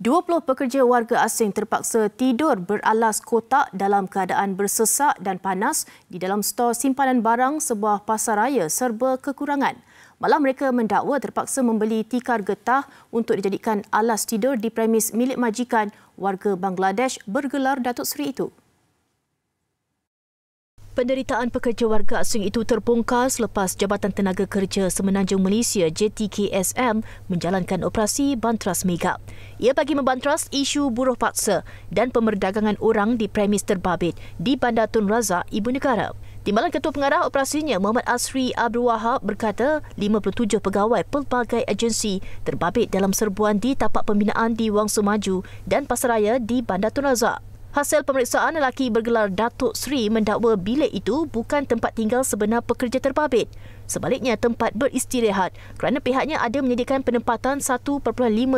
20 pekerja warga asing terpaksa tidur beralas kotak dalam keadaan bersesak dan panas di dalam stor simpanan barang sebuah pasaraya serba kekurangan. Malah mereka mendakwa terpaksa membeli tikar getah untuk dijadikan alas tidur di premis milik majikan warga Bangladesh bergelar Datuk Seri itu. Penderitaan pekerja warga asing itu terbongkar selepas Jabatan Tenaga Kerja Semenanjung Malaysia JTKSM menjalankan operasi Bantras Mega. Ia bagi membantras isu buruh paksa dan pemerdagangan orang di premis terbabit di Bandar Tun Razak, Ibu Negara. Timbalan Ketua Pengarah Operasinya Muhammad Asri Abdul Wahab berkata 57 pegawai pelbagai agensi terbabit dalam serbuan di tapak pembinaan di Wang Semaju dan Pasaraya di Bandar Tun Razak. Hasil pemeriksaan lelaki bergelar Datuk Sri mendakwa bilik itu bukan tempat tinggal sebenar pekerja terbabit. Sebaliknya tempat beristirahat kerana pihaknya ada menyediakan penempatan 1.5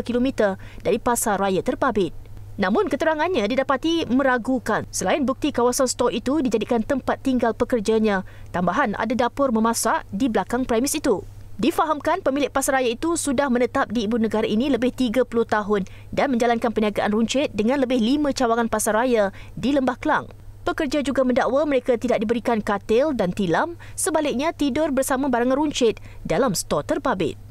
km dari pasar raya terbabit. Namun keterangannya didapati meragukan selain bukti kawasan stor itu dijadikan tempat tinggal pekerjanya. Tambahan ada dapur memasak di belakang premis itu. Difahamkan pemilik pasaraya itu sudah menetap di ibu negara ini lebih 30 tahun dan menjalankan perniagaan runcit dengan lebih 5 cawangan pasaraya di Lembah Kelang. Pekerja juga mendakwa mereka tidak diberikan katil dan tilam, sebaliknya tidur bersama barangan runcit dalam stor terbabit.